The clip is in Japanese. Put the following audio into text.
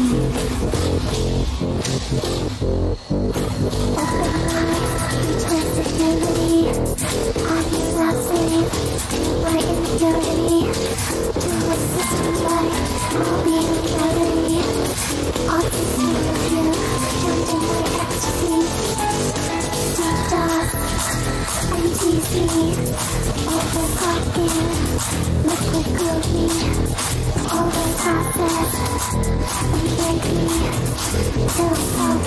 うん。All the process, I'm breaking, so far.